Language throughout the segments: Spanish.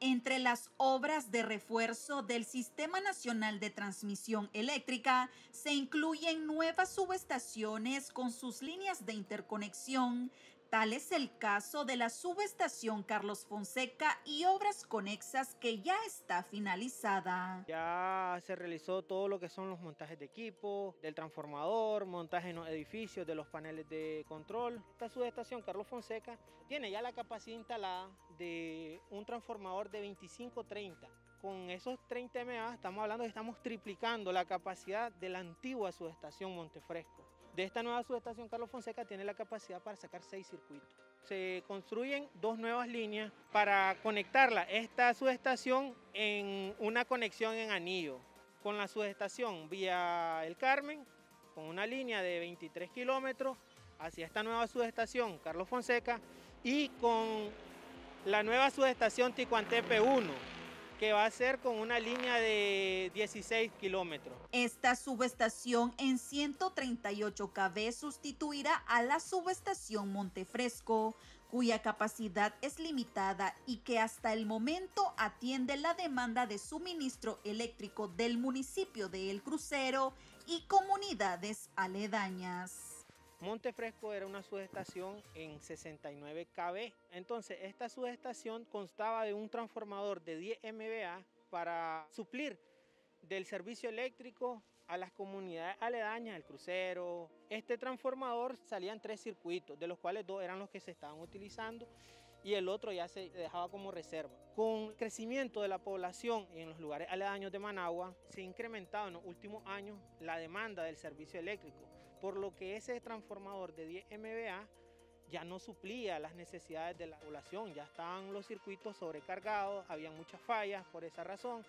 Entre las obras de refuerzo del Sistema Nacional de Transmisión Eléctrica se incluyen nuevas subestaciones con sus líneas de interconexión, Tal es el caso de la subestación Carlos Fonseca y obras conexas que ya está finalizada. Ya se realizó todo lo que son los montajes de equipo, del transformador, montaje en los edificios, de los paneles de control. Esta subestación Carlos Fonseca tiene ya la capacidad instalada de un transformador de 25-30 con esos 30 MA estamos hablando que estamos triplicando la capacidad de la antigua subestación Montefresco. De esta nueva subestación Carlos Fonseca tiene la capacidad para sacar seis circuitos. Se construyen dos nuevas líneas para conectarla, esta subestación en una conexión en anillo, con la subestación vía El Carmen, con una línea de 23 kilómetros hacia esta nueva subestación Carlos Fonseca y con la nueva subestación Ticuantepe 1 que va a ser con una línea de 16 kilómetros. Esta subestación en 138 kV sustituirá a la subestación Montefresco, cuya capacidad es limitada y que hasta el momento atiende la demanda de suministro eléctrico del municipio de El Crucero y comunidades aledañas. Montefresco era una subestación en 69 kV. Entonces, esta subestación constaba de un transformador de 10 MVA para suplir del servicio eléctrico a las comunidades aledañas, el crucero. Este transformador salía en tres circuitos, de los cuales dos eran los que se estaban utilizando y el otro ya se dejaba como reserva. Con el crecimiento de la población en los lugares aledaños de Managua, se ha incrementado en los últimos años la demanda del servicio eléctrico, por lo que ese transformador de 10 MVA ya no suplía las necesidades de la población, ya estaban los circuitos sobrecargados, había muchas fallas por esa razón.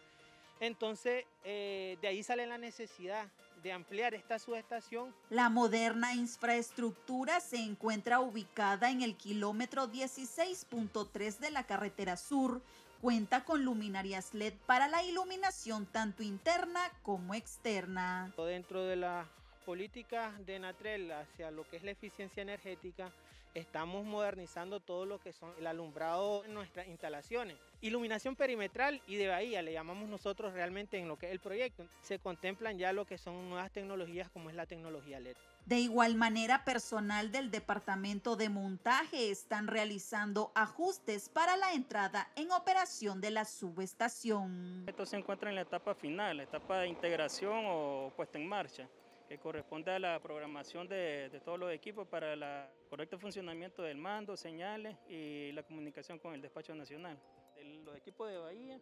Entonces, eh, de ahí sale la necesidad de ampliar esta subestación. La moderna infraestructura se encuentra ubicada en el kilómetro 16.3 de la carretera sur. Cuenta con luminarias LED para la iluminación tanto interna como externa. Dentro de la política de Natrel hacia lo que es la eficiencia energética, estamos modernizando todo lo que son el alumbrado en nuestras instalaciones. Iluminación perimetral y de bahía, le llamamos nosotros realmente en lo que es el proyecto. Se contemplan ya lo que son nuevas tecnologías como es la tecnología LED. De igual manera, personal del departamento de montaje están realizando ajustes para la entrada en operación de la subestación. Esto se encuentra en la etapa final, la etapa de integración o puesta en marcha que corresponde a la programación de, todos los equipos para el correcto funcionamiento del mando, señales y la comunicación con el despacho nacional. De los equipos de Bahía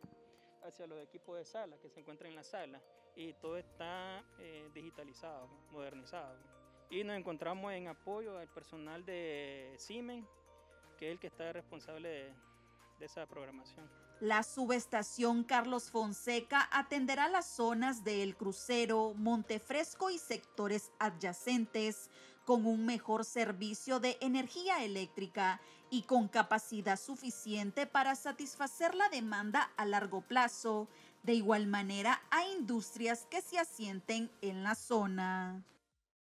hacia los equipos de sala que se encuentran en la sala y todo está eh, digitalizado, modernizado. Y nos encontramos en apoyo al personal de Siemens, que es el que está responsable de esa programación. La subestación Carlos Fonseca atenderá las zonas de El Crucero, Montefresco y sectores adyacentes con un mejor servicio de energía eléctrica y con capacidad suficiente para satisfacer la demanda a largo plazo, de igual manera a industrias que se asienten en la zona.